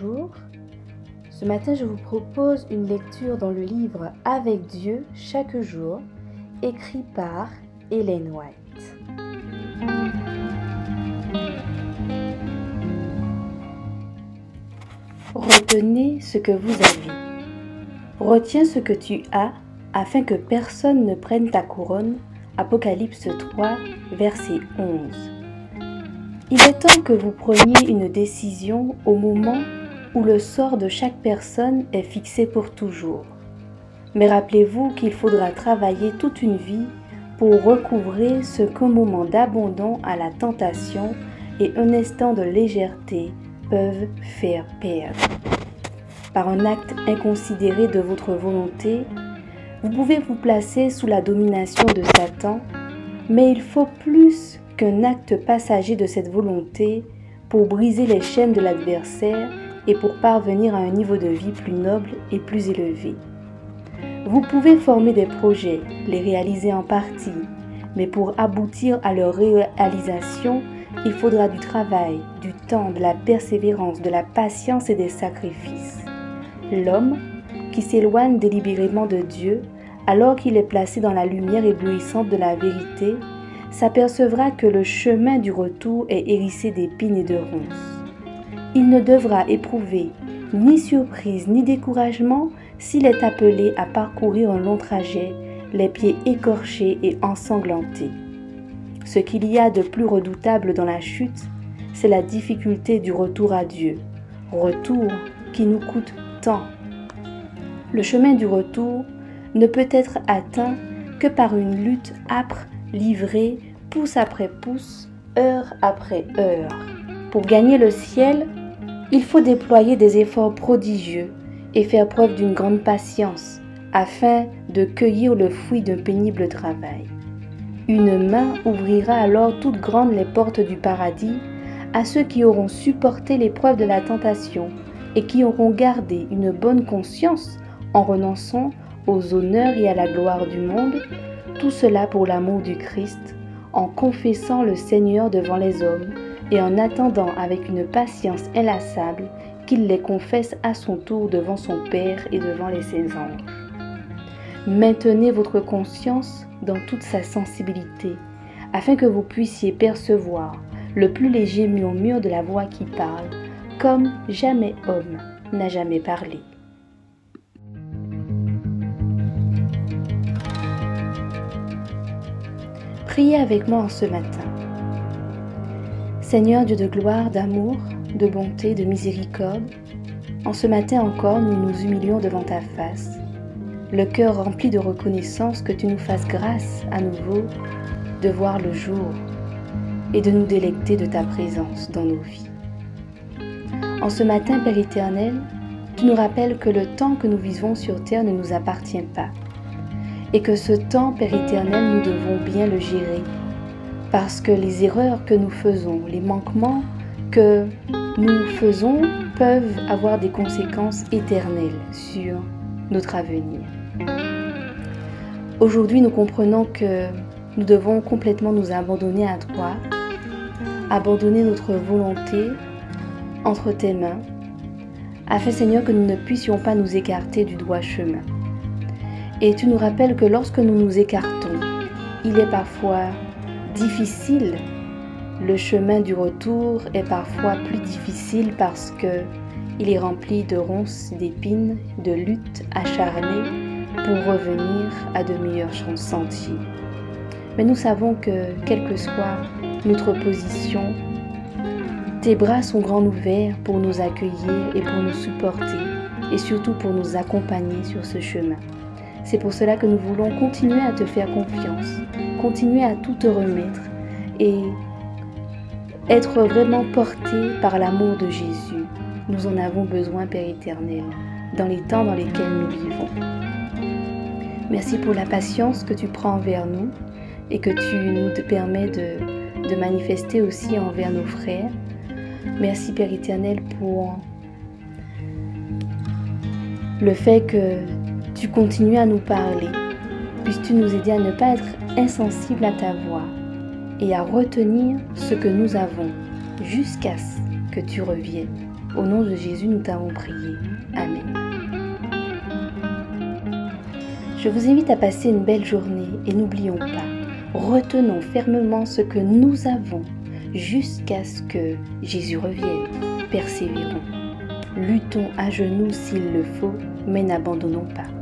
Bonjour. Ce matin, je vous propose une lecture dans le livre Avec Dieu chaque jour, écrit par Hélène White. Retenez ce que vous avez. Retiens ce que tu as afin que personne ne prenne ta couronne. Apocalypse 3, verset 11. Il est temps que vous preniez une décision au moment où le sort de chaque personne est fixé pour toujours. Mais rappelez-vous qu'il faudra travailler toute une vie pour recouvrer ce qu'un moment d'abandon à la tentation et un instant de légèreté peuvent faire perdre. Par un acte inconsidéré de votre volonté, vous pouvez vous placer sous la domination de Satan, mais il faut plus qu'un acte passager de cette volonté pour briser les chaînes de l'adversaire et pour parvenir à un niveau de vie plus noble et plus élevé. Vous pouvez former des projets, les réaliser en partie, mais pour aboutir à leur réalisation, il faudra du travail, du temps, de la persévérance, de la patience et des sacrifices. L'homme, qui s'éloigne délibérément de Dieu, alors qu'il est placé dans la lumière éblouissante de la vérité, s'apercevra que le chemin du retour est hérissé d'épines et de ronces. Il ne devra éprouver ni surprise ni découragement s'il est appelé à parcourir un long trajet, les pieds écorchés et ensanglantés. Ce qu'il y a de plus redoutable dans la chute, c'est la difficulté du retour à Dieu, retour qui nous coûte tant. Le chemin du retour ne peut être atteint que par une lutte âpre livrée pouce après pouce, heure après heure. Pour gagner le ciel, il faut déployer des efforts prodigieux et faire preuve d'une grande patience afin de cueillir le fruit d'un pénible travail. Une main ouvrira alors toutes grandes les portes du paradis à ceux qui auront supporté l'épreuve de la tentation et qui auront gardé une bonne conscience en renonçant aux honneurs et à la gloire du monde, tout cela pour l'amour du Christ en confessant le Seigneur devant les hommes et en attendant avec une patience inlassable qu'il les confesse à son tour devant son Père et devant les ses anges. Maintenez votre conscience dans toute sa sensibilité, afin que vous puissiez percevoir le plus léger murmure de la voix qui parle, comme jamais homme n'a jamais parlé. Priez avec moi en ce matin. Seigneur Dieu de gloire, d'amour, de bonté, de miséricorde, en ce matin encore, nous nous humilions devant ta face, le cœur rempli de reconnaissance que tu nous fasses grâce à nouveau de voir le jour et de nous délecter de ta présence dans nos vies. En ce matin, Père éternel, tu nous rappelles que le temps que nous vivons sur terre ne nous appartient pas et que ce temps, Père éternel, nous devons bien le gérer. Parce que les erreurs que nous faisons, les manquements que nous faisons peuvent avoir des conséquences éternelles sur notre avenir. Aujourd'hui, nous comprenons que nous devons complètement nous abandonner à toi, abandonner notre volonté entre tes mains, afin Seigneur que nous ne puissions pas nous écarter du droit chemin. Et tu nous rappelles que lorsque nous nous écartons, il est parfois difficile. Le chemin du retour est parfois plus difficile parce que il est rempli de ronces, d'épines, de luttes acharnées pour revenir à de meilleurs sentiers. Mais nous savons que, quelle que soit notre position, tes bras sont grands ouverts pour nous accueillir et pour nous supporter et surtout pour nous accompagner sur ce chemin. C'est pour cela que nous voulons continuer à te faire confiance, continuer à tout te remettre et être vraiment portés par l'amour de Jésus. Nous en avons besoin, Père éternel, dans les temps dans lesquels nous vivons. Merci pour la patience que tu prends envers nous et que tu nous permets de, de manifester aussi envers nos frères. Merci, Père éternel, pour le fait que tu continues à nous parler. Puisses-tu nous aider à ne pas être insensibles à ta voix et à retenir ce que nous avons jusqu'à ce que tu reviennes. Au nom de Jésus, nous t'avons prié. Amen. Je vous invite à passer une belle journée et n'oublions pas, retenons fermement ce que nous avons jusqu'à ce que Jésus revienne. Persévérons. Luttons à genoux s'il le faut, mais n'abandonnons pas.